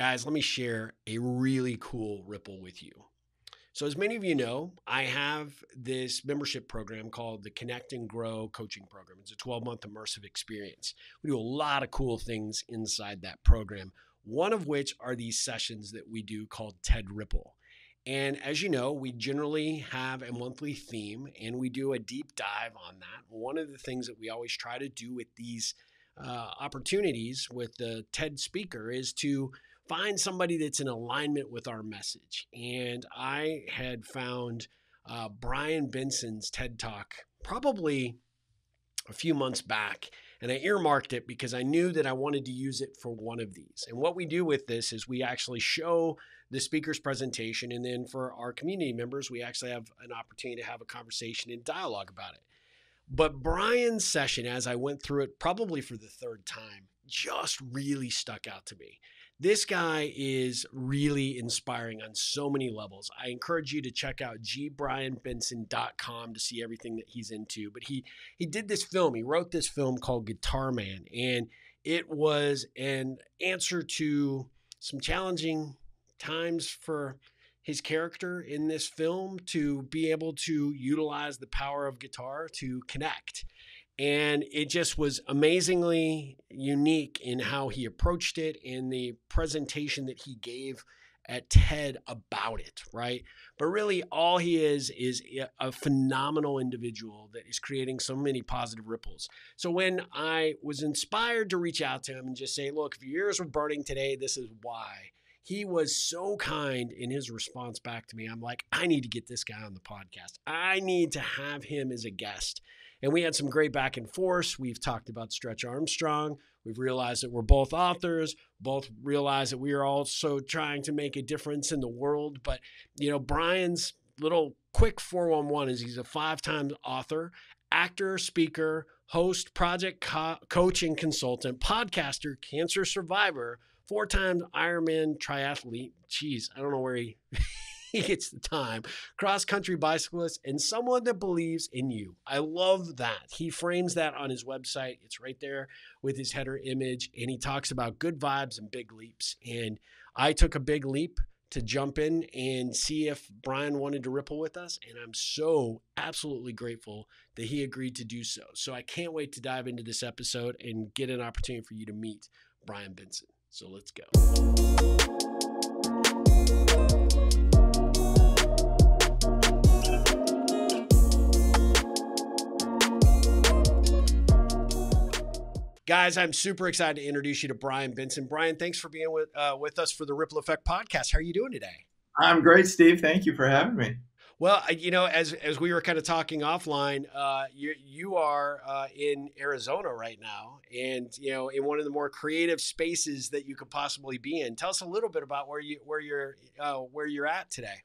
Guys, let me share a really cool ripple with you. So, as many of you know, I have this membership program called the Connect and Grow Coaching Program. It's a 12 month immersive experience. We do a lot of cool things inside that program, one of which are these sessions that we do called TED Ripple. And as you know, we generally have a monthly theme and we do a deep dive on that. One of the things that we always try to do with these uh, opportunities with the TED speaker is to find somebody that's in alignment with our message. And I had found uh, Brian Benson's TED Talk probably a few months back and I earmarked it because I knew that I wanted to use it for one of these. And what we do with this is we actually show the speaker's presentation, and then for our community members, we actually have an opportunity to have a conversation and dialogue about it. But Brian's session, as I went through it probably for the third time, just really stuck out to me. This guy is really inspiring on so many levels. I encourage you to check out gbrianbenson.com to see everything that he's into. But he he did this film. He wrote this film called Guitar Man, and it was an answer to some challenging times for his character in this film to be able to utilize the power of guitar to connect. And it just was amazingly unique in how he approached it in the presentation that he gave at TED about it, right? But really, all he is is a phenomenal individual that is creating so many positive ripples. So when I was inspired to reach out to him and just say, look, if your ears were burning today, this is why he was so kind in his response back to me. I'm like, I need to get this guy on the podcast. I need to have him as a guest. And we had some great back and forth. We've talked about Stretch Armstrong. We've realized that we're both authors, both realize that we are also trying to make a difference in the world. But, you know, Brian's little quick 411 is he's a five time author, actor, speaker, host, project co- coaching consultant, podcaster, cancer survivor, four times Ironman triathlete. Jeez, I don't know where he he gets the time. Cross country bicyclist and someone that believes in you. I love that. He frames that on his website. It's right there with his header image, and he talks about good vibes and big leaps. And I took a big leap to jump in and see if Brian wanted to ripple with us. And I'm so absolutely grateful that he agreed to do so. So I can't wait to dive into this episode and get an opportunity for you to meet Brian Benson. So let's go. Guys, I'm super excited to introduce you to Brian Benson. Brian, thanks for being with uh, with us for the Ripple Effect podcast. How are you doing today? I'm great, Steve. Thank you for having me. Well, you know, as as we were kind of talking offline, uh, you you are uh, in Arizona right now, and you know, in one of the more creative spaces that you could possibly be in. Tell us a little bit about where you where you're uh, where you're at today.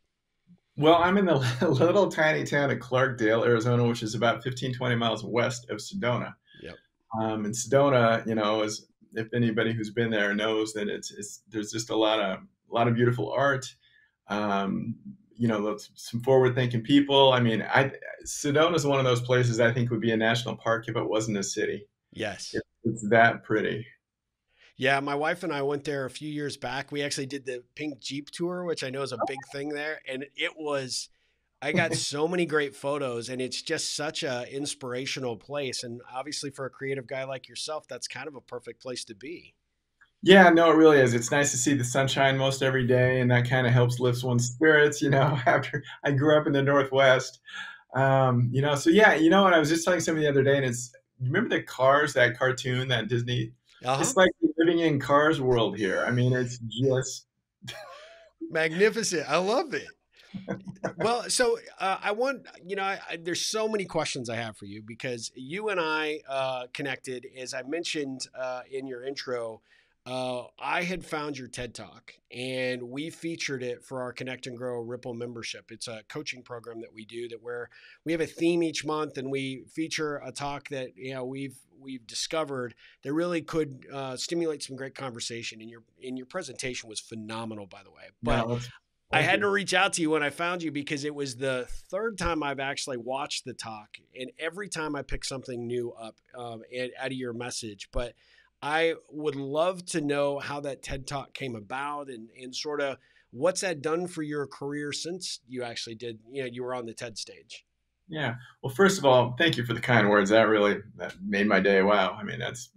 Well, I'm in the little tiny town of Clarkdale, Arizona, which is about 15, 20 miles west of Sedona. Um, and Sedona, you know, is if anybody who's been there knows that it's, it's there's just a lot of a lot of beautiful art. Um, you know some forward thinking people. I mean, I Sedona is one of those places I think would be a national park if it wasn't a city. Yes, it, it's that pretty. Yeah, my wife and I went there a few years back. We actually did the Pink Jeep tour, which I know is a big thing there, and it was. I got so many great photos, and it's just such a inspirational place. And obviously, for a creative guy like yourself, that's kind of a perfect place to be. Yeah, no, it really is. It's nice to see the sunshine most every day, and that kind of helps lift one's spirits. You know, after I grew up in the Northwest, um, you know, so yeah, you know, and I was just telling somebody the other day, and it's remember the Cars, that cartoon, that Disney. Uh-huh. It's like living in Cars world here. I mean, it's just magnificent. I love it. Well, so uh, I want you know, I, I, there's so many questions I have for you because you and I uh, connected, as I mentioned uh, in your intro uh, I had found your TED Talk and we featured it for our Connect and Grow Ripple membership. It's a coaching program that we do that where we have a theme each month and we feature a talk that you know we've we've discovered that really could uh, stimulate some great conversation. And your in your presentation was phenomenal, by the way. But no, I had to reach out to you when I found you because it was the third time I've actually watched the talk, and every time I pick something new up um, out of your message, but I would love to know how that TED Talk came about and, and sort of what's that done for your career since you actually did, you know, you were on the TED stage. Yeah. Well, first of all, thank you for the kind words. That really that made my day. Wow. I mean, that's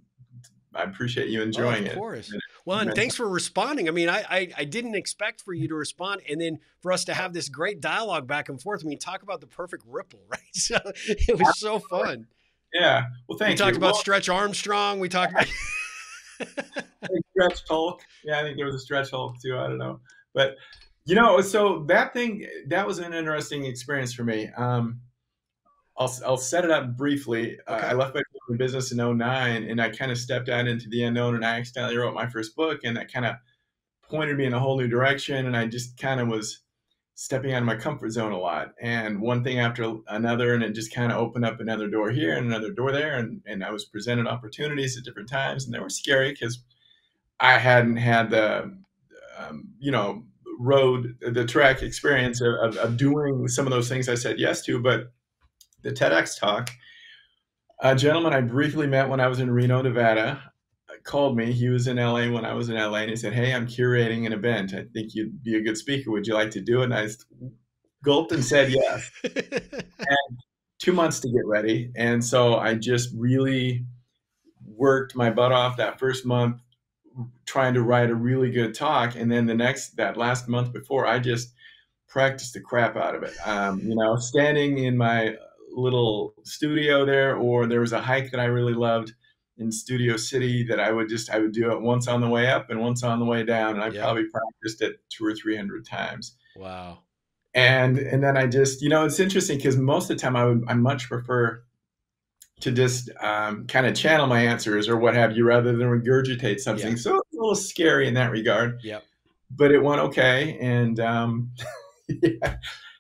I appreciate you enjoying oh, of course. Well, and thanks for responding. I mean, I, I, I didn't expect for you to respond, and then for us to have this great dialogue back and forth. I mean, talk about the perfect ripple, right? So it was so fun. Yeah. Well, thank we you. We talked about well, Stretch Armstrong. We talked about Stretch Hulk. Yeah, I think there was a Stretch Hulk too. I don't know, but you know, so that thing that was an interesting experience for me. Um, I'll, I'll set it up briefly. Okay. Uh, I left my business in 09 and I kind of stepped out into the unknown and I accidentally wrote my first book and that kind of pointed me in a whole new direction. And I just kind of was stepping out of my comfort zone a lot and one thing after another. And it just kind of opened up another door here and another door there. And, and I was presented opportunities at different times and they were scary because I hadn't had the, um, you know, road, the track experience of, of, of doing some of those things I said yes to. But the TEDx talk, a gentleman I briefly met when I was in Reno, Nevada, called me. He was in LA when I was in LA, and he said, "Hey, I'm curating an event. I think you'd be a good speaker. Would you like to do it?" And I gulped and said yes. and two months to get ready, and so I just really worked my butt off that first month trying to write a really good talk, and then the next that last month before, I just practiced the crap out of it. Um, you know, standing in my little studio there, or there was a hike that I really loved in Studio City that I would just I would do it once on the way up and once on the way down, and I yep. probably practiced it two or three hundred times. Wow. And and then I just you know it's interesting because most of the time I would I much prefer to just um, kind of channel my answers or what have you rather than regurgitate something. Yep. So it's a little scary in that regard. Yep. But it went okay, and um, yeah.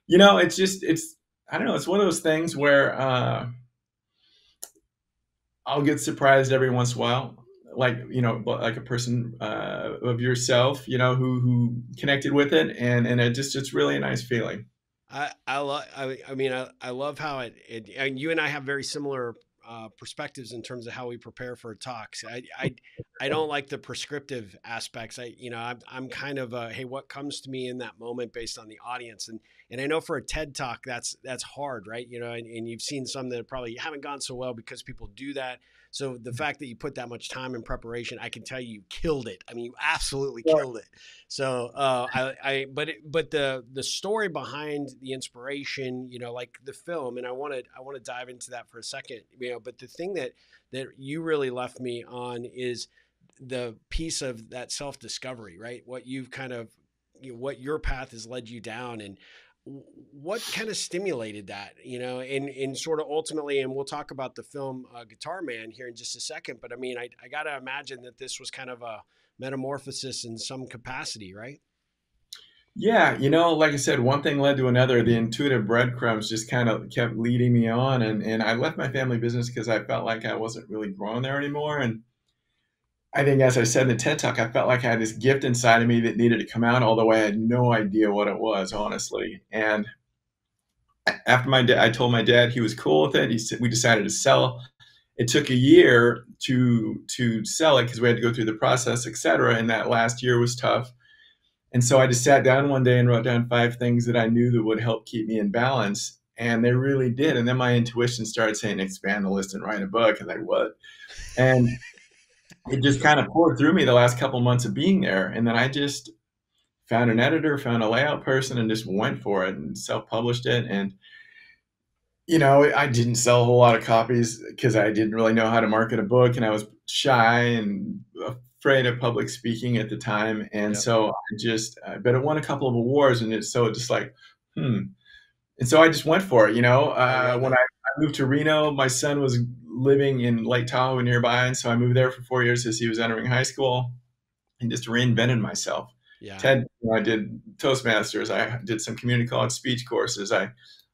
you know it's just it's I don't know. It's one of those things where uh, I'll get surprised every once in a while, like you know, like a person uh, of yourself, you know, who who connected with it, and and it just it's really a nice feeling. I I love. I, I mean, I, I love how it, it. And you and I have very similar uh, perspectives in terms of how we prepare for talks. I, I, I don't like the prescriptive aspects. I, you know, I'm, I'm kind of a, hey, what comes to me in that moment based on the audience, and and I know for a TED talk that's that's hard, right? You know, and, and you've seen some that probably haven't gone so well because people do that. So the fact that you put that much time in preparation, I can tell you, you killed it. I mean, you absolutely yeah. killed it. So uh, I, I, but it, but the the story behind the inspiration, you know, like the film, and I want to I want to dive into that for a second, you know. But the thing that that you really left me on is the piece of that self discovery, right? What you've kind of you know, what your path has led you down and what kind of stimulated that you know in in sort of ultimately and we'll talk about the film uh, guitar man here in just a second but i mean i, I got to imagine that this was kind of a metamorphosis in some capacity right? Yeah you know like i said one thing led to another. The intuitive breadcrumbs just kind of kept leading me on and and i left my family business because i felt like i wasn't really growing there anymore and I think, as I said in the TED Talk, I felt like I had this gift inside of me that needed to come out, although I had no idea what it was, honestly. And after my dad, I told my dad he was cool with it. He said we decided to sell. It took a year to to sell it because we had to go through the process, et cetera. And that last year was tough. And so I just sat down one day and wrote down five things that I knew that would help keep me in balance. And they really did. And then my intuition started saying, expand the list and write a book. And I what? And it just kind of poured through me the last couple months of being there. And then I just found an editor, found a layout person, and just went for it and self published it. And, you know, I didn't sell a whole lot of copies because I didn't really know how to market a book and I was shy and afraid of public speaking at the time. And yep. so I just, but it won a couple of awards. And it's so just like, hmm. And so I just went for it, you know. Uh, when I, I moved to Reno, my son was living in Lake Tahoe nearby, and so I moved there for four years as he was entering high school, and just reinvented myself. Yeah. TED, you know, I did Toastmasters. I did some community college speech courses. I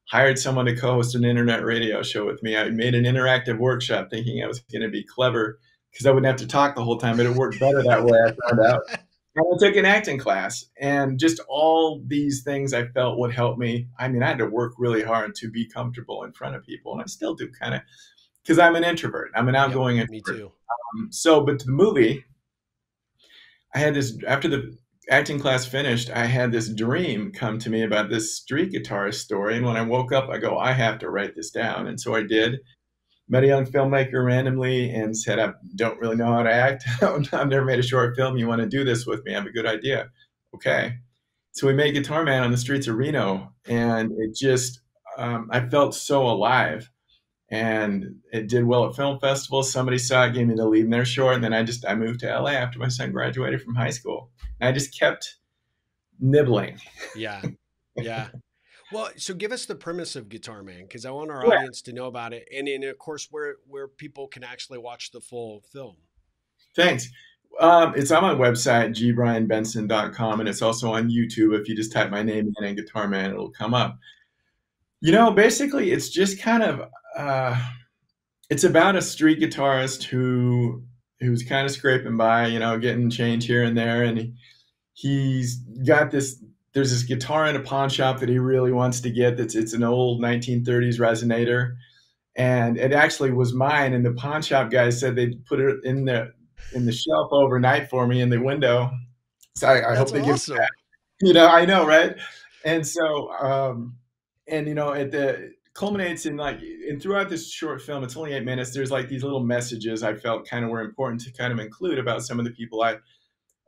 hired someone to co-host an internet radio show with me. I made an interactive workshop, thinking I was going to be clever because I wouldn't have to talk the whole time, but it worked better that way. I found out. And I took an acting class, and just all these things I felt would help me. I mean, I had to work really hard to be comfortable in front of people, and I still do kind of because I'm an introvert. I'm an outgoing yep, introvert. Me too. um, so, but the movie, I had this after the acting class finished. I had this dream come to me about this street guitarist story, and when I woke up, I go, I have to write this down, and so I did. Met a young filmmaker randomly and said, I don't really know how to act. I've never made a short film. You want to do this with me? I have a good idea. Okay. So we made Guitar Man on the streets of Reno, and it just, um, I felt so alive and it did well at film festivals. Somebody saw it, gave me the lead in their short, and then I just I moved to LA after my son graduated from high school. And I just kept nibbling. Yeah, yeah. Well, so give us the premise of Guitar Man because I want our yeah. audience to know about it, and then of course where where people can actually watch the full film. Thanks. Um, it's on my website, gbrianbenson.com, and it's also on YouTube. If you just type my name in and Guitar Man, it'll come up. You know, basically, it's just kind of uh, it's about a street guitarist who who's kind of scraping by, you know, getting change here and there, and he, he's got this. There's this guitar in a pawn shop that he really wants to get. That's it's an old 1930s resonator, and it actually was mine. And the pawn shop guy said they'd put it in the in the shelf overnight for me in the window. So I, I hope they awesome. give that. You know, I know, right? And so, um, and you know, at the culminates in like and throughout this short film it's only eight minutes there's like these little messages i felt kind of were important to kind of include about some of the people i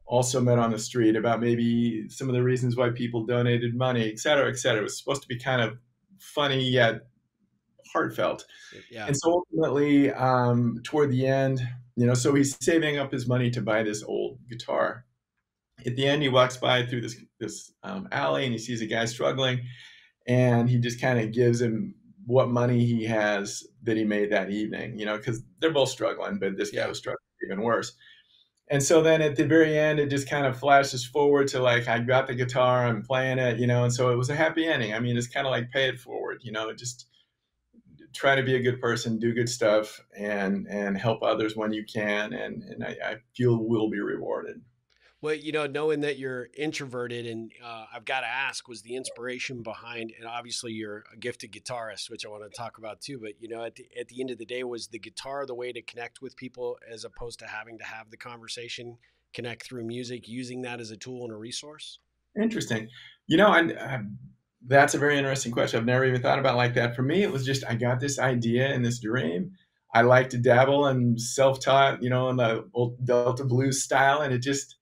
also met on the street about maybe some of the reasons why people donated money et cetera et cetera. It was supposed to be kind of funny yet heartfelt. Yeah. and so ultimately um, toward the end you know so he's saving up his money to buy this old guitar. At the end he walks by through this this um, alley and he sees a guy struggling and he just kind of gives him what money he has that he made that evening, you know, because they're both struggling, but this guy was struggling even worse. And so then at the very end, it just kind of flashes forward to like, I got the guitar, I'm playing it, you know, and so it was a happy ending. I mean, it's kind of like pay it forward, you know, just try to be a good person, do good stuff, and and help others when you can, and and I, I feel will be rewarded. Well, you know, knowing that you're introverted, and uh, I've got to ask, was the inspiration behind, and obviously you're a gifted guitarist, which I want to talk about too. But you know, at the at the end of the day, was the guitar the way to connect with people as opposed to having to have the conversation, connect through music, using that as a tool and a resource? Interesting. You know, I, I that's a very interesting question. I've never even thought about like that. For me, it was just I got this idea and this dream. I like to dabble and self-taught, you know, in the old Delta blues style, and it just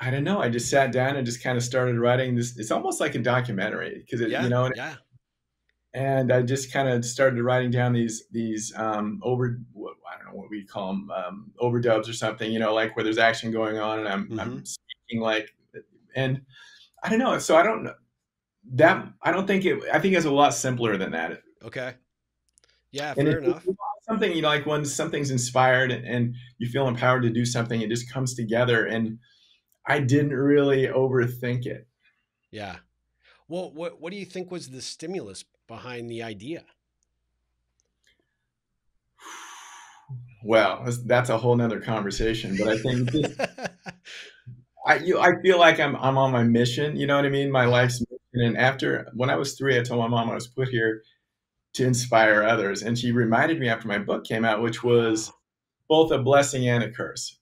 I don't know. I just sat down and just kind of started writing this. It's almost like a documentary because yeah, you know, yeah. And I just kind of started writing down these these um, over I don't know what we call them um, overdubs or something. You know, like where there's action going on and I'm mm-hmm. I'm speaking like, and I don't know. So I don't know that I don't think it. I think it's a lot simpler than that. Okay. Yeah, and fair enough. Something you know, like when something's inspired and, and you feel empowered to do something, it just comes together and I didn't really overthink it. Yeah. Well, what what do you think was the stimulus behind the idea? Well, that's a whole nother conversation, but I think I you, I feel like I'm I'm on my mission. You know what I mean? My life's mission. And after when I was three, I told my mom I was put here to inspire others, and she reminded me after my book came out, which was both a blessing and a curse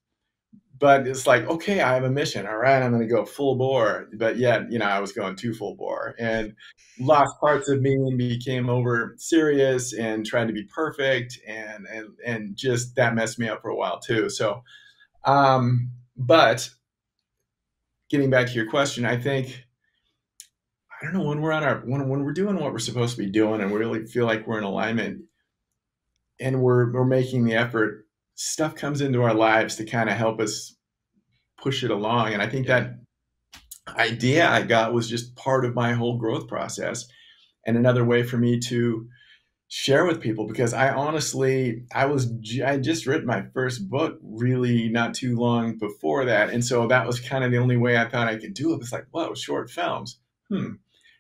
but it's like okay i have a mission. All right i'm going to go full bore. But yet you know i was going too full bore. And lost parts of me and became over serious and tried to be perfect and and and just that messed me up for a while too. So um but getting back to your question i think i don't know when we're on our when, when we're doing what we're supposed to be doing and we really feel like we're in alignment and we're we're making the effort stuff comes into our lives to kind of help us push it along. And I think that idea I got was just part of my whole growth process and another way for me to share with people because I honestly I was I just written my first book really not too long before that and so that was kind of the only way I thought I could do it. It's like whoa short films hmm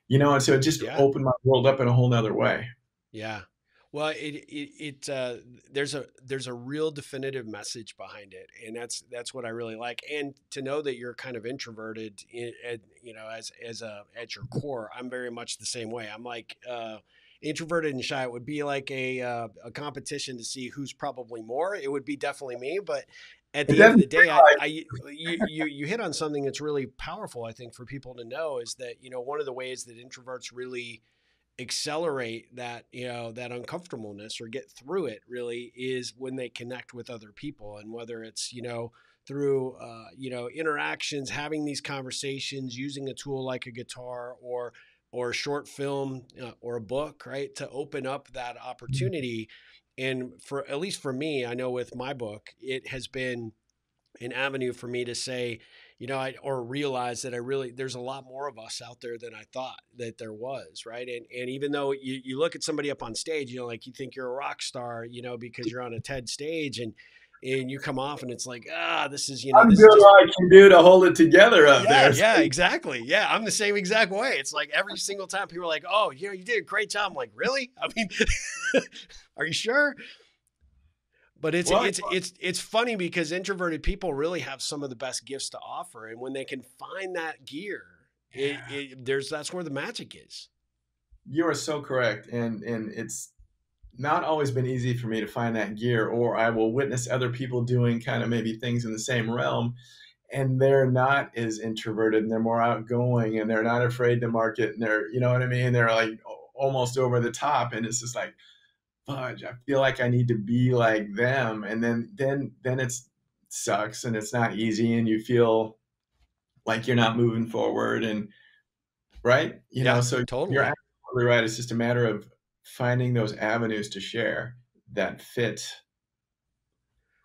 you know and so it just yeah. opened my world up in a whole nother way. Yeah, well, it it, it uh, there's a there's a real definitive message behind it, and that's that's what I really like. And to know that you're kind of introverted, in, in, you know, as as a at your core, I'm very much the same way. I'm like, uh, introverted and shy. It would be like a uh, a competition to see who's probably more. It would be definitely me, but at the end of the day, I, I, you, you you hit on something that's really powerful. I think for people to know is that you know one of the ways that introverts really accelerate that you know that uncomfortableness or get through it really is when they connect with other people and whether it's you know through uh, you know interactions having these conversations using a tool like a guitar or or a short film uh, or a book right to open up that mm-hmm. opportunity and for at least for me i know with my book it has been an avenue for me to say you know, I or realize that I really there's a lot more of us out there than I thought that there was, right? And and even though you, you look at somebody up on stage, you know, like you think you're a rock star, you know, because you're on a TED stage and and you come off and it's like, ah, this is you know, I'm this doing just, what I can do to hold it together up yeah, there. Yeah, exactly. Yeah, I'm the same exact way. It's like every single time people are like, oh, you know, you did a great job. I'm like, really? I mean, are you sure? But it's well, it's it's it's funny because introverted people really have some of the best gifts to offer, and when they can find that gear, yeah. it, it, there's that's where the magic is. You are so correct, and and it's not always been easy for me to find that gear, or I will witness other people doing kind of maybe things in the same realm, and they're not as introverted, and they're more outgoing, and they're not afraid to market, and they're you know what I mean, they're like almost over the top, and it's just like fudge, I feel like I need to be like them. And then then then it sucks and it's not easy and you feel like you're not moving forward and right? You yeah, know, so totally. you're absolutely right. It's just a matter of finding those avenues to share that fit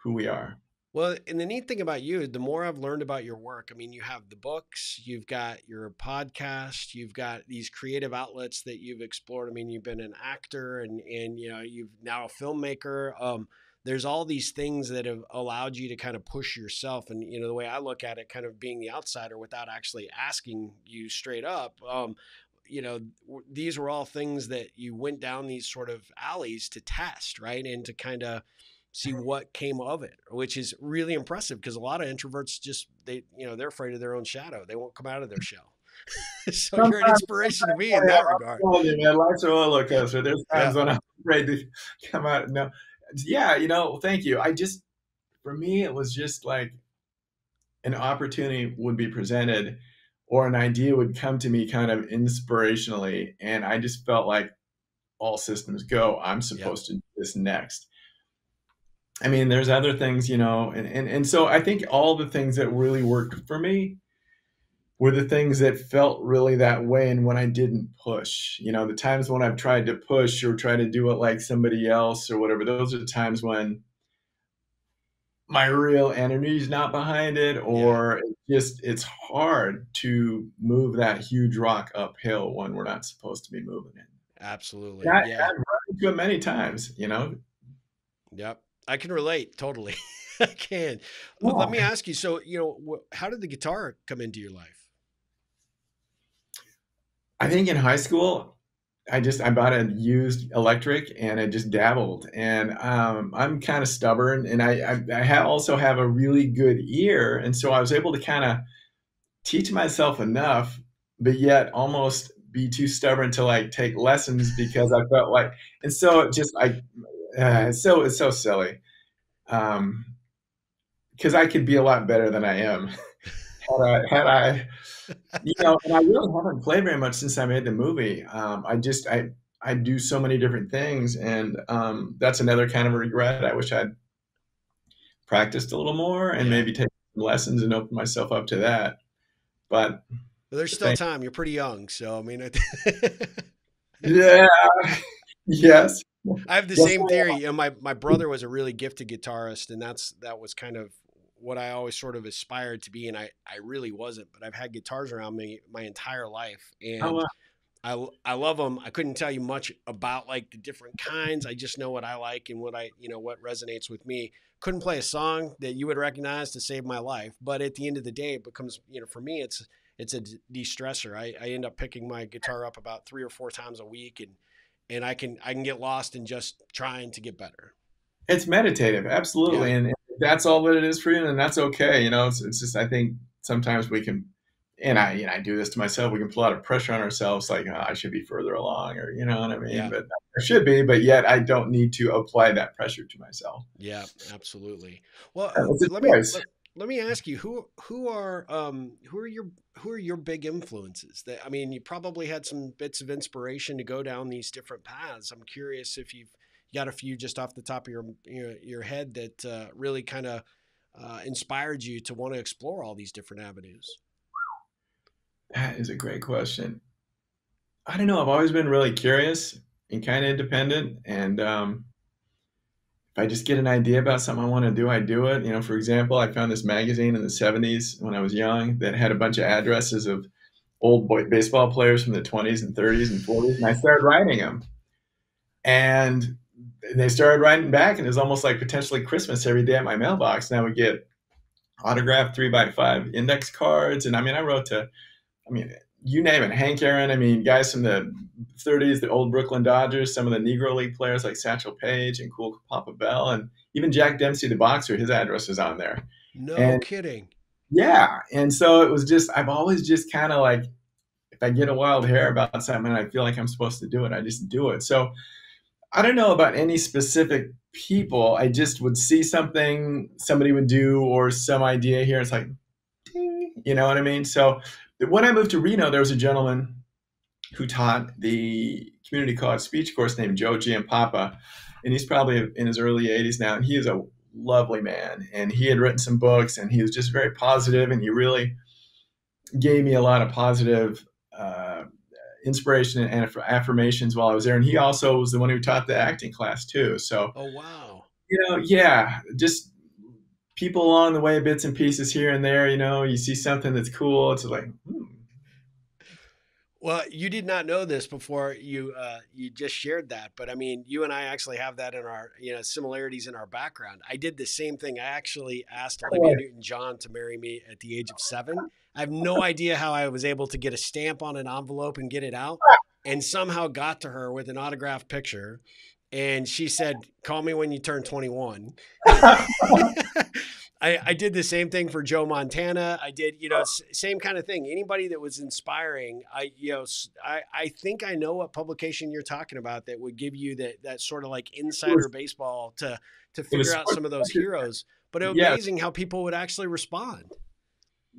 who we are. Well, and the neat thing about you, the more I've learned about your work, I mean, you have the books, you've got your podcast, you've got these creative outlets that you've explored. I mean, you've been an actor and and you know, you've now a filmmaker. Um, there's all these things that have allowed you to kind of push yourself. And you know, the way I look at it, kind of being the outsider without actually asking you straight up. Um, you know, these were all things that you went down these sort of alleys to test, right, and to kind of see what came of it, which is really impressive because a lot of introverts just they you know they're afraid of their own shadow. They won't come out of their shell. so sometimes, you're an inspiration to me in that regard. You, man, life's a roller coaster. There's times yeah. when I'm afraid to come out. No, yeah, you know, thank you. I just for me it was just like an opportunity would be presented or an idea would come to me kind of inspirationally and I just felt like all systems go. I'm supposed yep. to do this next I mean, there's other things, you know, and, and, and so I think all the things that really worked for me were the things that felt really that way. And when I didn't push, you know, the times when I've tried to push or try to do it like somebody else or whatever, those are the times when my real energy is not behind it or yeah. just it's hard to move that huge rock uphill when we're not supposed to be moving it. Absolutely. I, yeah. I've run into it many times, you know. Yep. I can relate totally. I can. Well, let me ask you. So, you know, how did the guitar come into your life? I think in high school, I just I bought a used electric and I just dabbled. And um, I'm kind of stubborn, and I I, I have also have a really good ear, and so I was able to kind of teach myself enough, but yet almost be too stubborn to like take lessons because I felt like, and so just I uh, it's so it's so silly. Um, because I could be a lot better than I am. had I, had I, you know, and I really haven't played very much since I made the movie. Um, I just I I do so many different things, and um, that's another kind of regret. I wish I'd practiced a little more and maybe take lessons and open myself up to that. But well, there's still time. You're pretty young, so I mean, yeah, yes. I have the same theory. You know, my my brother was a really gifted guitarist, and that's that was kind of what I always sort of aspired to be, and I I really wasn't. But I've had guitars around me my entire life, oh, and oh, wow. I I love them. I couldn't tell you much about like the different kinds. I just know what I like and what I you know what resonates with me. Couldn't play a song that you would recognize to save my life, but at the end of the day, it becomes you know for me it's it's a de-stressor. I, I end up picking my guitar up about three or four times a week and and I can I can get lost in just trying to get better. It's meditative, absolutely, yeah. and that's all that it is for you, and that's okay. You know, it's, it's just I think sometimes we can and I, you know, I do this to myself. We can put a lot of pressure on ourselves, like oh, I should be further along, or you know what I mean. Yeah. But I should be, but yet I don't need to apply that pressure to myself. Yeah, absolutely. Well, let me let, let, me ask you who who are um, who are your who are your big influences? That I mean, you probably had some bits of inspiration to go down these different paths. I'm curious if you've got a few just off the top of your your, your head that uh, really kind of uh, inspired you to want to explore all these different avenues. That is a great question. I don't know. I've always been really curious and kind of independent. And um, if I just get an idea about something I want to do, I do it. You know, for example, I found this magazine in the 70s when I was young that had a bunch of addresses of old boy baseball players from the 20s and 30s and 40s. And I started writing them. And they started writing back, and it was almost like potentially Christmas every day at my mailbox. Now we get autographed three by five index cards. And I mean, I wrote to I mean, you name it, Hank Aaron. I mean, guys from the 30s, the old Brooklyn Dodgers, some of the Negro League players like Satchel Paige and Cool Papa Bell, and even Jack Dempsey, the boxer, his address is on there. No and, kidding. Yeah, and so it was just I've always just kind of like if I get a wild hair about something, I feel like I'm supposed to do it. I just do it. So I don't know about any specific people. I just would see something somebody would do or some idea here. It's like, ding, you know what I mean? So when I moved to Reno, there was a gentleman who taught the community college speech course named Joe Giampapa, and he's probably in his early 80s now, and he is a lovely man. And he had written some books, and he was just very positive, and he really gave me a lot of positive uh, inspiration and affirmations while I was there. And he also was the one who taught the acting class too. So, oh wow, you know, yeah, just people along the way, bits and pieces here and there. You know, you see something that's cool. It's like, hmm. Well, you did not know this before you uh, you just shared that, but I mean, you and I actually have that in our you know similarities in our background. I did the same thing. I actually asked Olivia Newton-John to marry me at the age of seven. I have no idea how I was able to get a stamp on an envelope and get it out, and somehow got to her with an autographed picture and she said, "Call me when you turn 21." I, I, did the same thing for Joe Montana. I did, you know, same kind of thing. Anybody that was inspiring, I, you know, I, I think I know what publication you're talking about that would give you that that sort of like insider baseball to to figure out some of those heroes. But it was yeah. amazing how people would actually respond.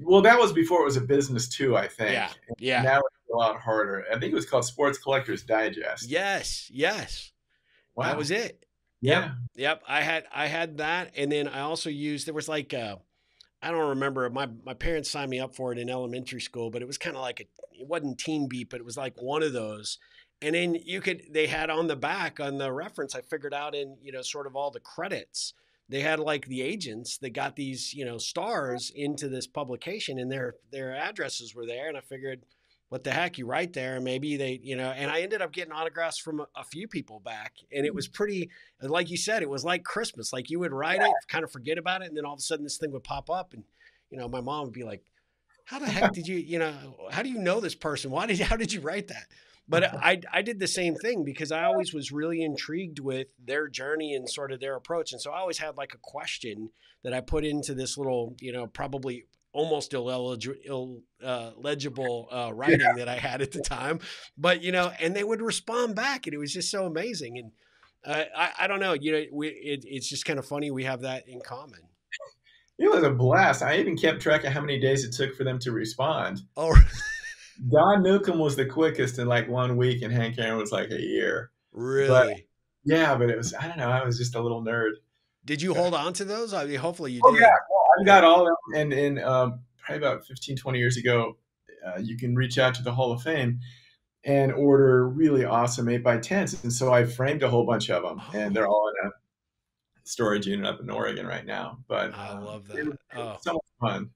Well, that was before it was a business too. I think. Yeah. Yeah. Now it's a lot harder. I think it was called Sports Collectors Digest. Yes. Yes. Wow. That was it. Yeah. Yep. Yep. I had I had that, and then I also used there was like a, I don't remember my my parents signed me up for it in elementary school, but it was kind of like a it wasn't Teen Beat, but it was like one of those. And then you could they had on the back on the reference I figured out in you know sort of all the credits they had like the agents that got these you know stars into this publication and their their addresses were there and I figured what the heck you write there and maybe they you know and i ended up getting autographs from a, a, few people back and it mm-hmm. was pretty like you said it was like christmas like you would write it kind of forget about it and then all of a sudden this thing would pop up and you know my mom would be like how the heck did you you know how do you know this person? Why did how did you write that? But mm-hmm. I, I did the same thing because I always was really intrigued with their journey and sort of their approach. And so I always had like a question that I put into this little, you know, probably almost illegible, uh, legible uh, writing yeah. that I had at the time. But you know, and they would respond back, and it was just so amazing. And uh, I, I don't know, you know, we, it, it's just kind of funny we have that in common. It was a blast. I even kept track of how many days it took for them to respond. Oh, Don Newcombe was the quickest in like one week, and Hank Aaron was like a year. Really? But, yeah, but it was I don't know. I was just a little nerd. Did you hold on to those? I mean, hopefully you oh, did. Yeah, I got all of them. And, and um, probably about 15, 20 years ago, uh, you can reach out to the Hall of Fame and order really awesome 8 by 10s And so I framed a whole bunch of them, oh. and they're all in a storage unit up in Oregon right now. But I um, love that. It, oh. so much fun.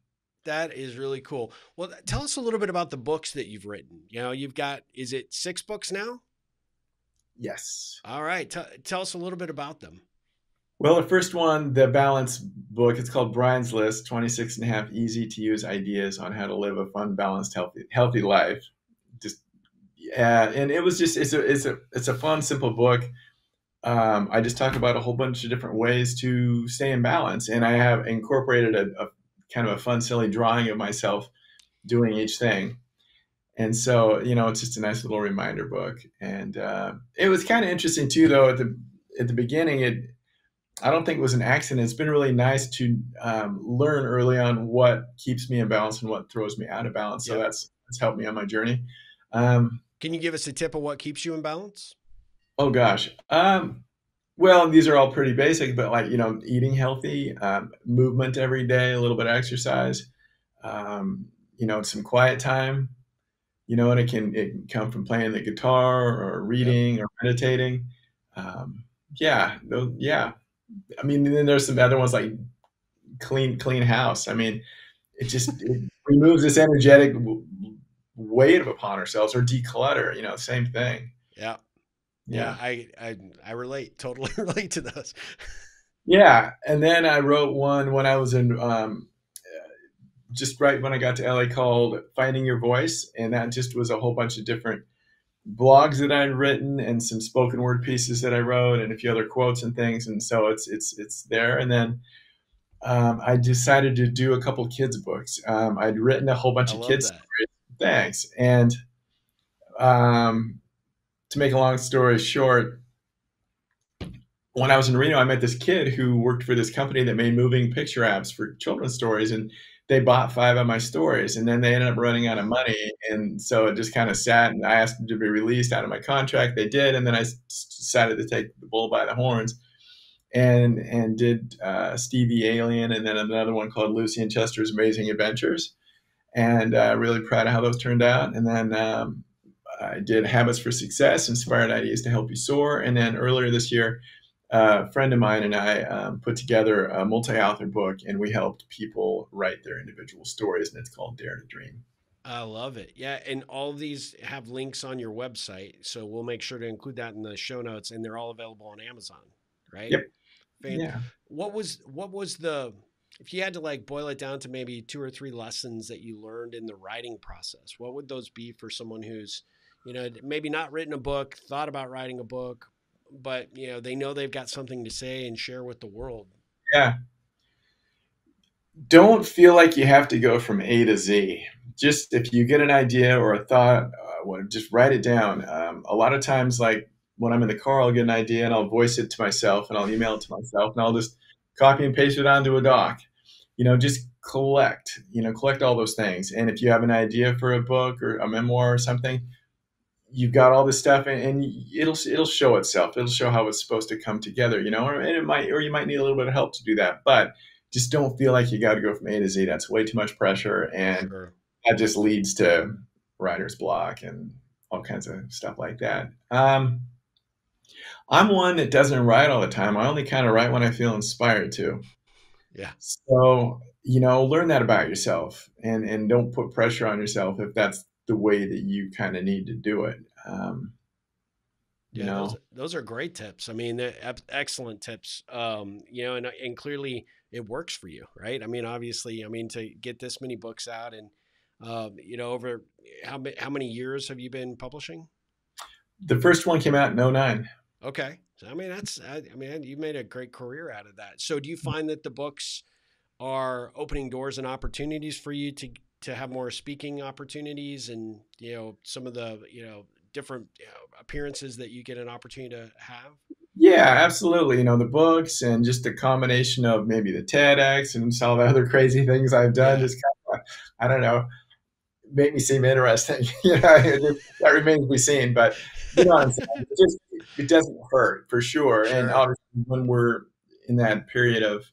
That is really cool. Well, tell us a little bit about the books that you've written. You know, you've got, is it six books now? Yes. All right. T- tell us a little bit about them. Well, the first one, the balance book, it's called Brian's List 26 and a half easy to use ideas on how to live a fun, balanced, healthy, healthy life. Just, yeah. And it was just, it's a, it's a, it's a fun, simple book. Um, I just talk about a whole bunch of different ways to stay in balance. And I have incorporated a, a kind of a fun, silly drawing of myself doing each thing. And so, you know, it's just a nice little reminder book. And uh, it was kind of interesting too, though. At the at the beginning, it I don't think it was an accident. It's been really nice to um, learn early on what keeps me in balance and what throws me out of balance. So that's that's helped me on my journey. Um, Can you give us a tip of what keeps you in balance? Oh gosh. Um, well, these are all pretty basic, but like you know, eating healthy, um, movement every day, a little bit of exercise, um, you know, some quiet time. You know, and it can it can come from playing the guitar or reading yep. or meditating. Um, yeah, yeah. I mean, then there's some other ones like clean clean house. I mean, it just it removes this energetic weight upon ourselves or declutter. You know, same thing. Yeah. Yeah, I, I I relate totally relate to those. yeah, and then I wrote one when I was in um, just right when I got to LA called Finding Your Voice, and that just was a whole bunch of different blogs that I'd written and some spoken word pieces that I wrote and a few other quotes and things, and so it's it's it's there. And then um, I decided to do a couple kids books. Um, I'd written a whole bunch I of kids stories. Thanks, and um, to make a long story short, when I was in Reno, I met this kid who worked for this company that made moving picture apps for children's stories, and they bought five of my stories, and then they ended up running out of money, and so it just kind of sat. And I asked them to be released out of my contract. They did, and then I decided to take the bull by the horns, and and did uh, Stevie Alien, and then another one called Lucy and Chester's Amazing Adventures, and uh, really proud of how those turned out. And then um, I did Habits for Success, Inspired Ideas to Help You Soar. And then earlier this year, a friend of mine and I um, put together a multi author book and we helped people write their individual stories, and it's called Dare to Dream. I love it. Yeah. And all these have links on your website. So we'll make sure to include that in the show notes and they're all available on Amazon, right? Yep. Fan- yeah. What was, what was the, if you had to like boil it down to maybe two or three lessons that you learned in the writing process, what would those be for someone who's, you know, maybe not written a book, thought about writing a book, but you know, they know they've got something to say and share with the world. Yeah. Don't feel like you have to go from A to Z. Just if you get an idea or a thought, uh, just write it down. Um, a lot of times, like when I'm in the car, I'll get an idea and I'll voice it to myself and I'll email it to myself and I'll just copy and paste it onto a doc. You know, just collect, you know, collect all those things. And if you have an idea for a book or a memoir or something, you've got all this stuff and, and, it'll it'll show itself. It'll show how it's supposed to come together you know or, and it might or you might need a little bit of help to do that but just don't feel like you got to go from a to z. That's way too much pressure and sure. that just leads to writer's block and all kinds of stuff like that. Um, i'm one that doesn't write all the time. I only kind of write when i feel inspired to. Yeah. So you know learn that about yourself and and don't put pressure on yourself if that's the way that you kind of need to do it. Um, you yeah, know, those, those, are great tips. I mean, excellent tips. Um, you know, and and clearly it works for you, right? I mean, obviously, I mean, to get this many books out and um, you know, over how how many years have you been publishing? The first one came out in 09. Okay. So, I mean, that's, I, I mean, you made a great career out of that. So do you find that the books are opening doors and opportunities for you to to have more speaking opportunities and you know some of the you know different you know, appearances that you get an opportunity to have? Yeah absolutely. You know the books and just a combination of maybe the tedx and some of the other crazy things i've done just kind of i don't know make me seem interesting. You know that remains to be seen but you know it just it doesn't hurt for sure. sure. and obviously when we're in that period of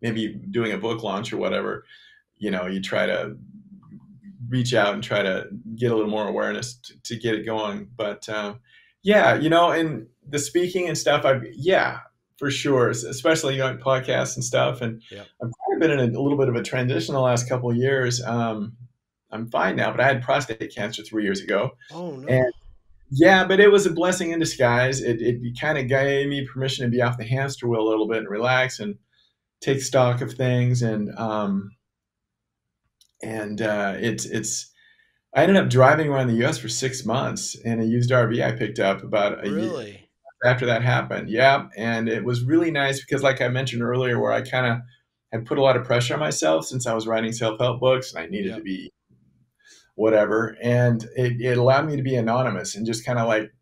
maybe doing a book launch or whatever you know you try to reach out and try to get a little more awareness to, to get it going. But uh, yeah you know and the speaking and stuff i yeah for sure especially on podcasts and stuff. And yeah. i've kind of been in a, a, little bit of a transition the last couple of years. Um, i'm fine now but i had prostate cancer three years ago. Oh no. And yeah but it was a blessing in disguise. It, it kind of gave me permission to be off the hamster wheel a little bit and relax and take stock of things. And um, and uh, it's it's. I ended up driving around the U.S. for six months in a used RV I picked up about a really? year after that happened. Yeah, and it was really nice because, like I mentioned earlier, where I kind of had put a lot of pressure on myself since I was writing self help books and I needed to be whatever. And it, it allowed me to be anonymous and just kind of like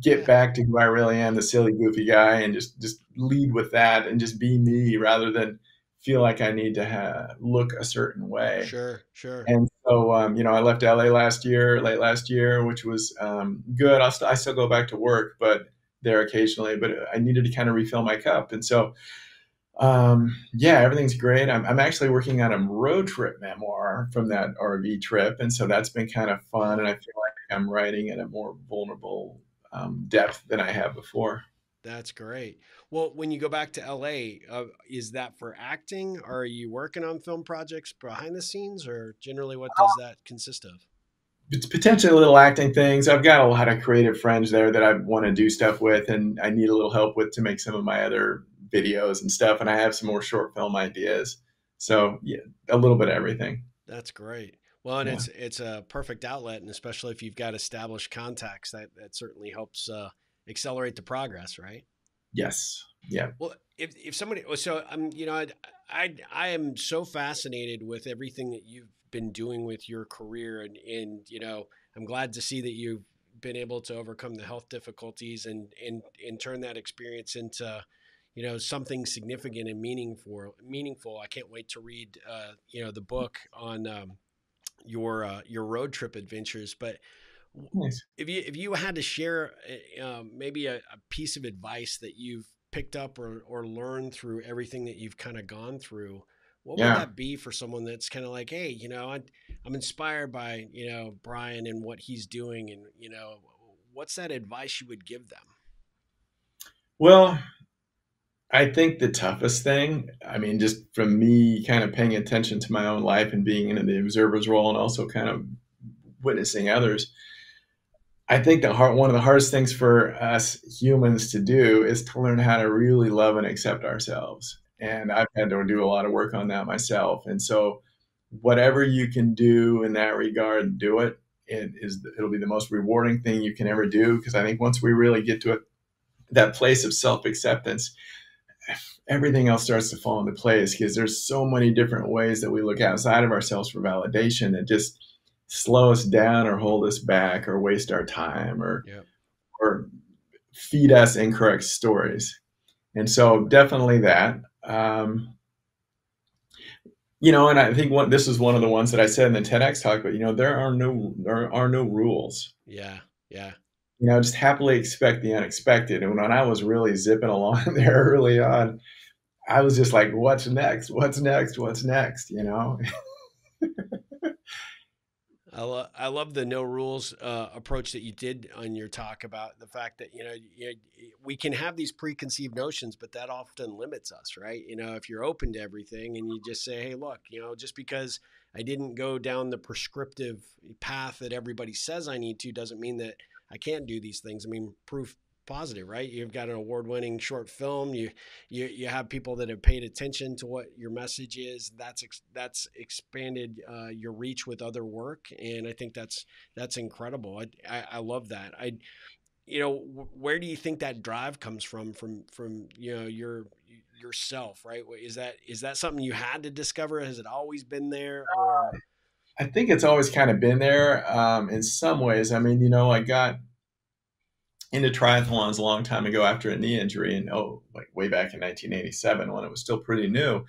get back to who I really am, the silly, goofy guy, and just just lead with that and just be me rather than feel like I need to ha- look a certain way. Sure, sure. And so, um, you know, I left LA last year, late last year, which was um, good. I'll st- I still go back to work, but there occasionally. But I needed to kind of refill my cup, and so um, yeah, everything's great. I'm, I'm actually working on a road trip memoir from that RV trip. And so that's been kind of fun. And I feel like I'm writing at a more vulnerable um, depth than I have before. That's great. Well, when you go back to LA, uh, is that for acting? Are you working on film projects behind the scenes, or generally what does that consist of? It's potentially a little acting things. I've got a lot of creative friends there that I want to do stuff with, and I need a little help with to make some of my other videos and stuff, and I have some more short film ideas. So yeah, a little bit of everything. That's great. Well, and yeah. it's it's a perfect outlet, and especially if you've got established contacts, that that certainly helps uh, accelerate the progress, right? Yes. Yeah. Well, if if somebody, so I'm, you know, I, I I am so fascinated with everything that you've been doing with your career, and and you know, I'm glad to see that you've been able to overcome the health difficulties and and and turn that experience into you know something significant and meaningful meaningful i can't wait to read uh, you know the book on um, your uh, your road trip adventures but nice. if you if you had to share uh, maybe a, a, piece of advice that you've picked up or or learned through everything that you've kind of gone through what yeah. would that be for someone that's kind of like hey you know I, i'm inspired by you know brian and what he's doing and you know what's that advice you would give them well I think the toughest thing, I mean, just from me kind of paying attention to my own life and being in the observer's role and also kind of witnessing others, I think that hard, one of the hardest things for us humans to do is to learn how to really love and accept ourselves. And I've had to do a lot of work on that myself. And so, whatever you can do in that regard, do it. It is it'll be the most rewarding thing you can ever do because I think once we really get to it, that place of self acceptance, everything else starts to fall into place because there's so many different ways that we look outside of ourselves for validation that just slow us down or hold us back or waste our time or yep. or feed us incorrect stories. And so definitely that. Um, you know, and I think one this is one of the ones that I said in the TEDx talk, but you know, there are no there are no rules. Yeah, yeah you know, just happily expect the unexpected. And when I was really zipping along there early on, I was just like, what's next? What's next? What's next? You know? I, lo- I love the no rules uh, approach that you did on your talk about the fact that you know you, we can have these preconceived notions, but that often limits us, right? You know, if you're open to everything and you just say, "Hey, look, you know, just because I didn't go down the prescriptive path that everybody says I need to, doesn't mean that I can't do these things. I mean, proof positive, right? You've got an award-winning short film. You you you have people that have paid attention to what your message is. That's ex- that's expanded uh, your reach with other work, and I think that's that's incredible. I, I, I love that. I you know where do you think that drive comes from from from you know your yourself right is that is that something you had to discover has it always been there or I think it's always kind of been there um, in some ways. I mean, you know, I got into triathlons a long time ago after a knee injury, and oh, like way back in 1987 when it was still pretty new.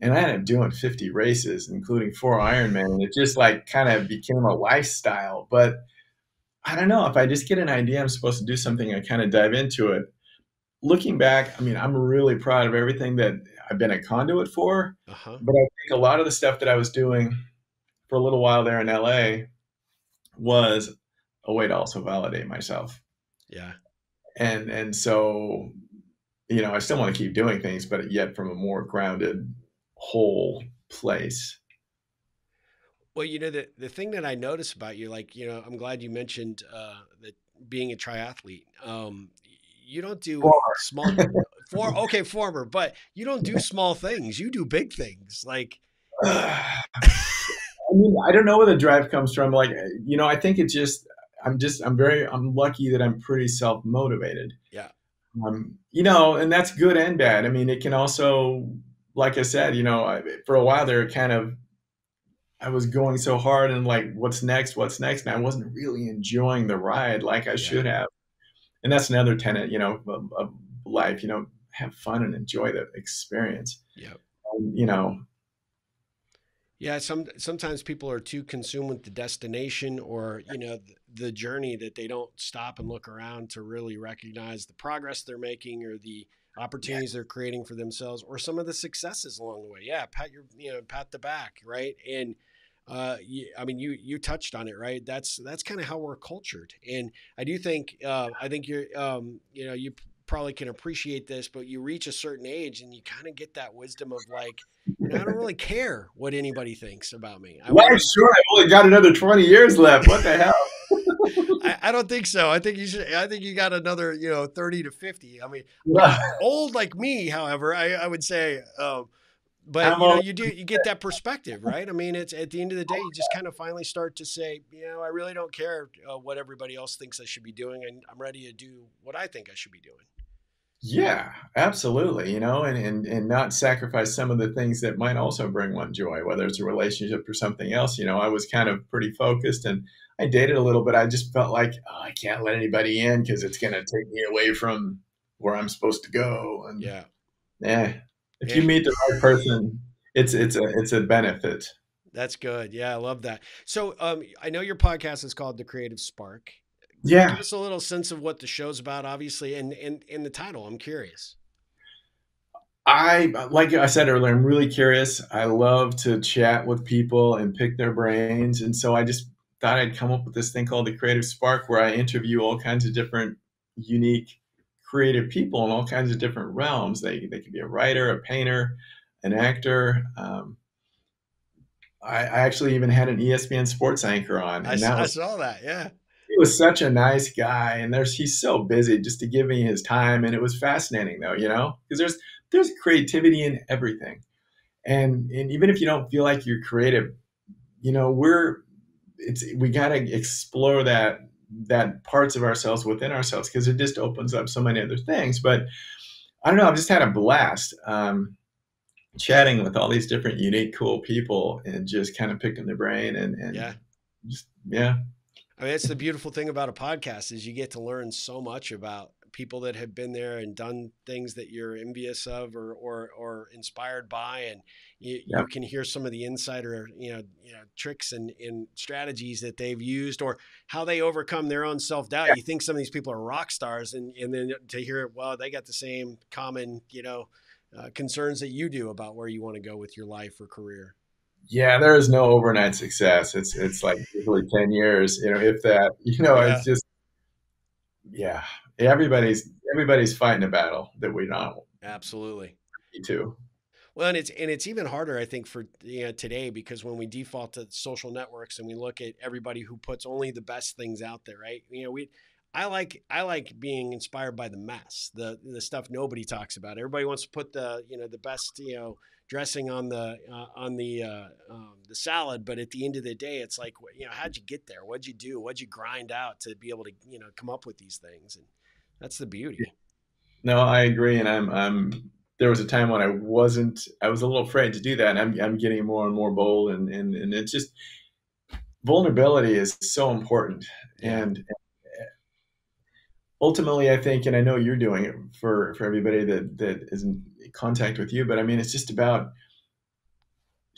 And I ended up doing 50 races, including four Ironman. It just like kind of became a lifestyle. But I don't know if I just get an idea I'm supposed to do something, I kind of dive into it. Looking back, I mean, I'm really proud of everything that I've been a conduit for. Uh-huh. But I think a lot of the stuff that I was doing for a little while there in LA was a way to also validate myself. Yeah. And and so, you know, I still want to keep doing things, but yet from a more grounded, whole place. Well, you know, the the thing that I notice about you, like, you know, I'm glad you mentioned uh, that being a triathlete. Um, you don't do former. small for okay former, but you don't do small things. You do big things. Like I mean, I don't know where the drive comes from. Like, you know, I think it's just, I'm just, I'm very, I'm lucky that I'm pretty self motivated. Yeah. Um, you know, and that's good and bad. I mean, it can also, like I said, you know, I, for a while there, kind of, I was going so hard and like, what's next? What's next? And I wasn't really enjoying the ride like I yeah. should have. And that's another tenet, you know, of, of, life. You know, have fun and enjoy the experience. Yeah. Um, you know. Yeah. Some sometimes people are too consumed with the destination or you know the, journey that they don't stop and look around to really recognize the progress they're making or the opportunities yeah. they're creating for themselves or some of the successes along the way. Yeah, pat your you know pat the back, right? And uh, I mean, you you touched on it, right? That's that's kind of how we're cultured, and I do think uh, I think you're um, you know you probably can appreciate this, but you reach a certain age and you kind of get that wisdom of like, you know, I don't really care what anybody thinks about me. I yeah, sure. I've only got another twenty years left. What the hell? I, I, don't think so. I think you should. I think you got another, you know, thirty to fifty. I mean, yeah. old like me, however, I, I would say. Um, but you know, you do you get that perspective, right? I mean, it's at the end of the day, you just kind of finally start to say, you know, I really don't care uh, what everybody else thinks I should be doing, and I'm ready to do what I think I should be doing. Yeah, absolutely. You know, and, and and not sacrifice some of the things that might also bring one joy, whether it's a relationship or something else. You know, I was kind of pretty focused and I dated a little bit. I just felt like oh, I can't let anybody in because it's going to take me away from where I'm supposed to go. And yeah, yeah. If yeah. you meet the right person, it's it's a it's a benefit. That's good. Yeah, I love that. So, um, I know your podcast is called The Creative Spark, yeah. Give us a little sense of what the show's about, obviously, and in in the title. I'm curious. I like I said earlier, I'm really curious. I love to chat with people and pick their brains, and so I just thought I'd come up with this thing called the Creative Spark, where I interview all kinds of different, unique, creative people in all kinds of different realms. They they could be a writer, a painter, an actor. Um, I, I, actually even had an ESPN sports anchor on. I, I saw that. Yeah he was such a nice guy, and there's he's so busy just to give me his time, and it was fascinating though, you know, because there's there's creativity in everything, and and even if you don't feel like you're creative, you know, we're it's we got to explore that that parts of ourselves within ourselves because it just opens up so many other things. But I don't know, I've just had a blast. Um, chatting with all these different unique cool people and just kind of picking their brain and, and yeah just yeah I mean, that's the beautiful thing about a podcast is you get to learn so much about people that have been there and done things that you're envious of or or, or inspired by, and you, yeah. you can hear some of the insider you know you know tricks and, and strategies that they've used or how they overcome their own self doubt. Yeah. You think some of these people are rock stars, and and then to hear well they got the same common you know uh, concerns that you do about where you want to go with your life or career. Yeah, there is no overnight success. It's it's like usually ten years, you know, if that. You know, yeah. it's just yeah. Everybody's everybody's fighting a battle that we don't. absolutely me too. Well, and it's and it's even harder, I think, for you know, today because when we default to social networks and we look at everybody who puts only the best things out there, right? You know, we I like I like being inspired by the mess, the the stuff nobody talks about. Everybody wants to put the you know the best you know dressing on the uh, on the uh, um, the salad, but at the end of the day, it's like you know how'd you get there? What'd you do? What'd you grind out to be able to you know come up with these things? And that's the beauty. No, I agree, and I'm I'm. There was a time when I wasn't. I was a little afraid to do that, and I'm I'm getting more and more bold, and and and it's just vulnerability is so important, yeah. and ultimately i think and i know you're doing it for for everybody that that is in contact with you but i mean it's just about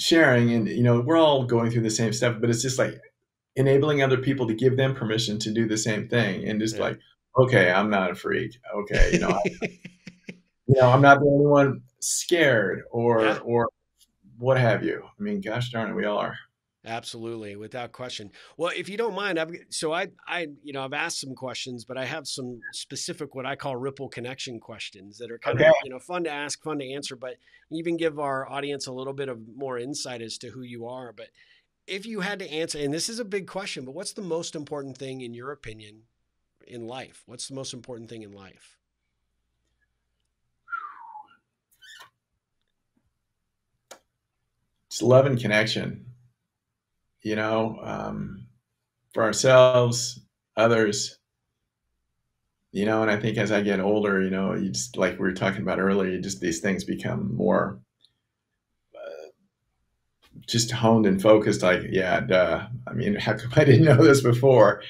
sharing and you know we're all going through the same stuff but it's just like enabling other people to give them permission to do the same thing and just yeah. like okay i'm not a freak okay you know I, you know i'm not the only one scared or yeah. or what have you i mean gosh darn it we all are Absolutely, without question. Well, if you don't mind, I've so I I you know I've asked some questions, but I have some specific what I call ripple connection questions that are kind okay. of you know fun to ask, fun to answer, but even give our audience a little bit of more insight as to who you are. But if you had to answer, and this is a big question, but what's the most important thing in your opinion in life? What's the most important thing in life? It's love and connection you know, um, for ourselves, others, you know, and I think as I get older, you know, you just like we were talking about earlier, just these things become more uh, just honed and focused. Like, yeah, duh. I mean, how come I didn't know this before?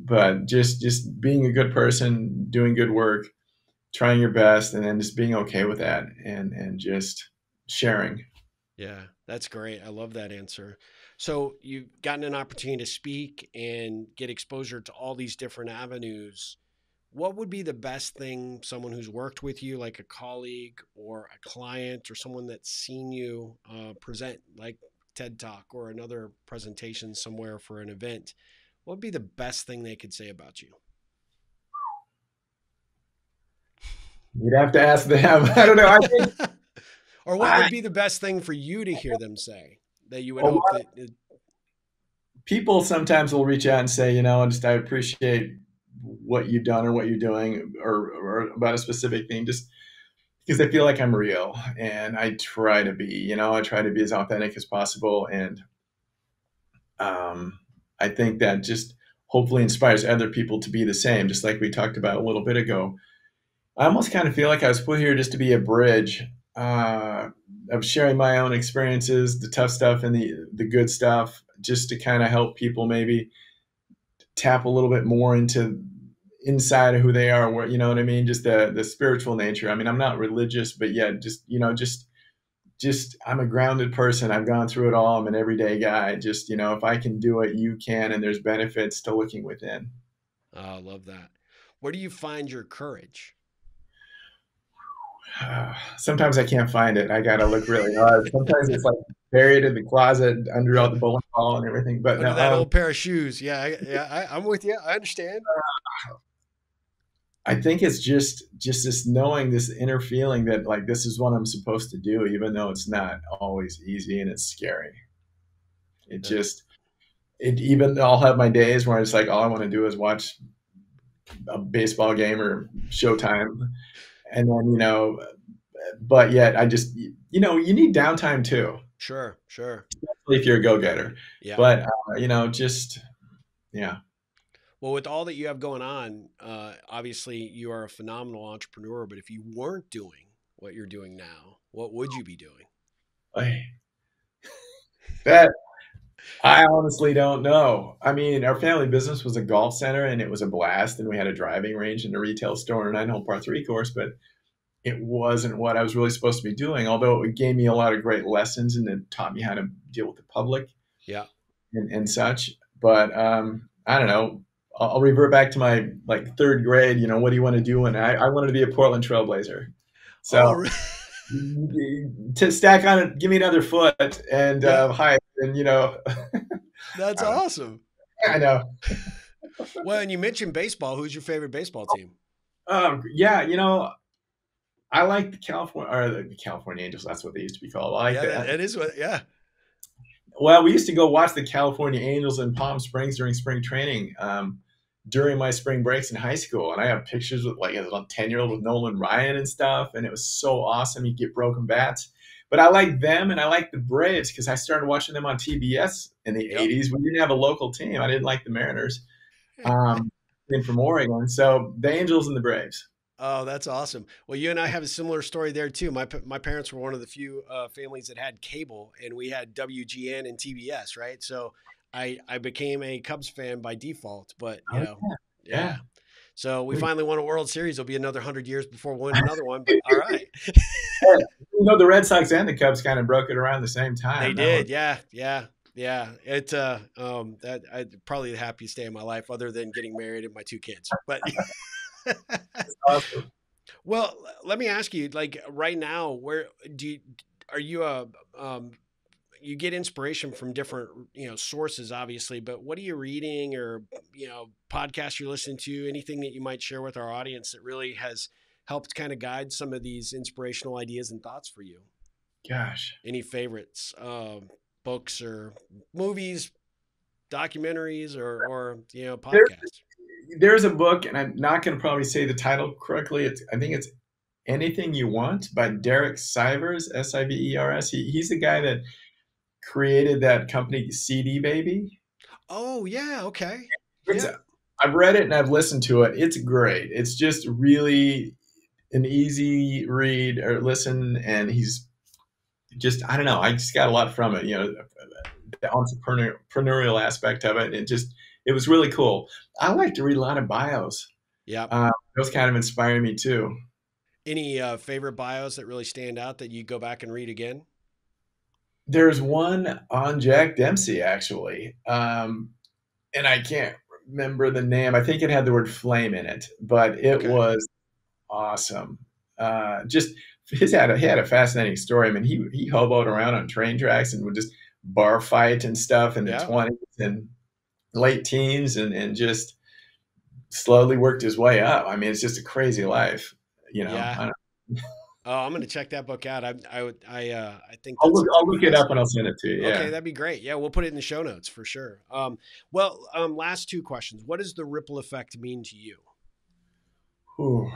But just just being a good person, doing good work, trying your best, and then just being okay with that, and and just sharing. Yeah, that's great. I love that answer. So you've gotten an opportunity to speak and get exposure to all these different avenues. What would be the best thing someone who's worked with you, like a colleague or a client or someone that's seen you uh, present, like TED Talk or another presentation somewhere for an event? What would be the best thing they could say about you? You'd have to ask them. I don't know. I think, or what would be the best thing for you to hear them say? That you would hope that it, people sometimes will reach out and say, you know, just I appreciate what you've done or what you're doing or, or about a specific thing, just because they feel like I'm real and I try to be, you know, I try to be as authentic as possible. And um, I think that just hopefully inspires other people to be the same, just like we talked about a little bit ago. I almost kind of feel like I was put here just to be a bridge uh, of sharing my own experiences, the tough stuff and the the good stuff, just to kind of help people maybe tap a little bit more into inside of who they are. Where you know what I mean, just the the spiritual nature. I mean, I'm not religious, but yet just you know just just I'm a grounded person. I've gone through it all. I'm an everyday guy. Just you know, if I can do it, you can, and there's benefits to looking within. Oh, I love that. Where do you find your courage? sometimes I can't find it. I gotta look really hard. Sometimes it's like buried in the closet under all the bowling ball and everything. But under no, that um, old pair of shoes. Yeah, I, yeah, I, am with you. I understand. Uh, I think it's just just this knowing this inner feeling that like this is what I'm supposed to do, even though it's not always easy and it's scary. It yeah. just it even I'll have my days where it's like all I want to do is watch a baseball game or Showtime and then you know but yet i just you know you need downtime too. Sure sure. Especially if you're a go-getter. Yeah. But uh, you know just yeah. Well with all that you have going on uh, obviously you are a phenomenal entrepreneur but if you weren't doing what you're doing now what would you be doing? I, that I honestly don't know. I mean, our family business was a golf center and it was a blast, and we had a driving range and a retail store and a nine hole par three course, but it wasn't what I was really supposed to be doing. Although it gave me a lot of great lessons and it taught me how to deal with the public, yeah, and, and such. But um, I don't know. I'll, I'll, revert back to my like third grade. You know, what do you want to do? And I, I wanted to be a Portland Trailblazer. So. Oh, really? to stack on it, give me another foot and uh, height, and you know. That's awesome. I know. well, and you mentioned baseball. Who's your favorite baseball team? Um, yeah, you know, I like the California or the California Angels. That's what they used to be called. I like yeah, that. It is what. Yeah. Well, we used to go watch the California Angels in Palm Springs during spring training. Um, during my spring breaks in high school, and I have pictures with like a ten year old with Nolan Ryan and stuff, and it was so awesome. You get broken bats, but I like them and I like the Braves because I started watching them on TBS in the yep. '80s. We didn't have a local team. I didn't like the Mariners. Um, being from Oregon, so the Angels and the Braves. Oh, that's awesome. Well, you and I have a similar story there too. My my parents were one of the few uh, families that had cable, and we had WGN and TBS, right? So I I became a Cubs fan by default. But you oh, know, yeah. yeah. So we finally won a World Series. It'll be another hundred years before we win another one. But all right. you know, the Red Sox and the Cubs kind of broke it around the same time. They did. Was- yeah. Yeah. Yeah, it uh, um, that I probably the happiest day of my life, other than getting married and my two kids. But awesome. Well, let me ask you, like right now, where do you are you a um, you get inspiration from different you know sources, obviously, but what are you reading or you know podcasts you're listening to? Anything that you might share with our audience that really has helped kind of guide some of these inspirational ideas and thoughts for you? Gosh, any favorites, uh, books or movies, documentaries, or or you know podcasts? there's a book, and I'm not going to probably say the title correctly. It's I think it's Anything You Want by Derek Sivers, S I V E R S. He, he's the guy that created that company CD Baby. Oh yeah, okay. Yeah. I've read it and I've listened to it. It's great. It's just really an easy read or listen, and he's just I don't know. I just got a lot from it. You know, the entrepreneurial aspect of it. and just it was really cool. I like to read a lot of bios. Yeah, uh, those kind of inspire me too. Any uh, favorite bios that really stand out that you go back and read again? There's one on Jack Dempsey actually, um, and I can't remember the name. I think it had the word flame in it, but it okay. was awesome. Uh, just his had a, he had a fascinating story. I mean, he he hoboed around on train tracks and would just bar fight and stuff in the twenties and late teens, and and just slowly worked his way up. I mean, it's just a crazy life, you know. Yeah. Oh, I'm going to check that book out. I, I, I, uh, I think I'll look, I'll look it up and I'll send it to you. Yeah. Okay, that'd be great. Yeah, we'll put it in the show notes for sure. Um, well, um, last two questions. What does the ripple effect mean to you? Ooh,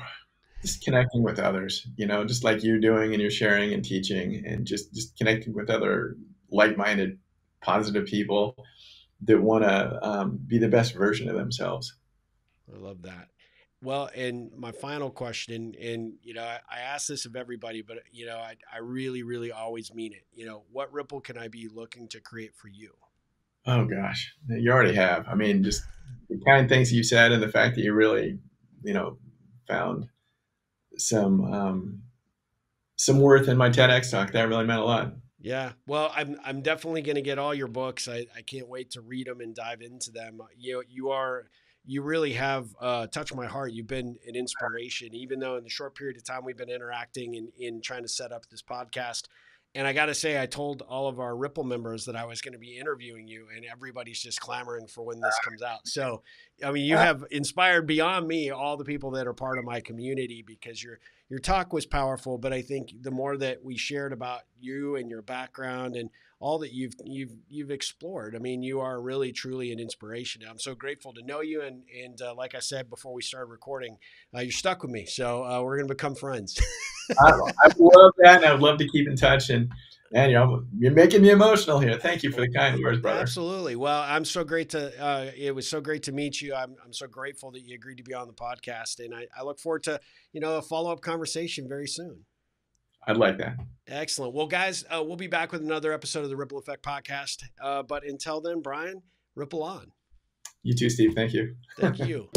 just connecting with others. You know, just like you're doing and you're sharing and teaching, and just just connecting with other like-minded, positive people that want to um, be the best version of themselves. I love that. Well, and my final question, and you know, I, I ask this of everybody, but you know, I, I really, really always mean it. You know, what ripple can I be looking to create for you? Oh gosh, you already have. I mean, just the kind of things you said, and the fact that you really, you know, found some um, some worth in my TEDx talk. That really meant a lot. Yeah, well, I'm I'm definitely going to get all your books. I, I can't wait to read them and dive into them. You you are you really have uh, touched my heart. You've been an inspiration, even though in the short period of time we've been interacting and in, in trying to set up this podcast. And I got to say, I told all of our Ripple members that I was going to be interviewing you, and everybody's just clamoring for when this comes out. So, I mean, you uh-huh. have inspired beyond me all the people that are part of my community because your your talk was powerful. But I think the more that we shared about you and your background and all that you've you've you've explored. I mean, you are really truly an inspiration. I'm so grateful to know you, and and uh, like I said before we started recording, uh, you're stuck with me, so uh, we're gonna become friends. I, I, love that, and I'd love to keep in touch. And and you know, you're making me emotional here. Thank you for the kind words, brother. Absolutely. Well, I'm so great to. Uh, it was so great to meet you. I'm I'm so grateful that you agreed to be on the podcast, and I, I look forward to you know a follow up conversation very soon. I'd like that. Excellent. Well, guys, uh, we'll be back with another episode of the Ripple Effect podcast. Uh, but until then, Brian, ripple on. You too, Steve. Thank you. Thank you.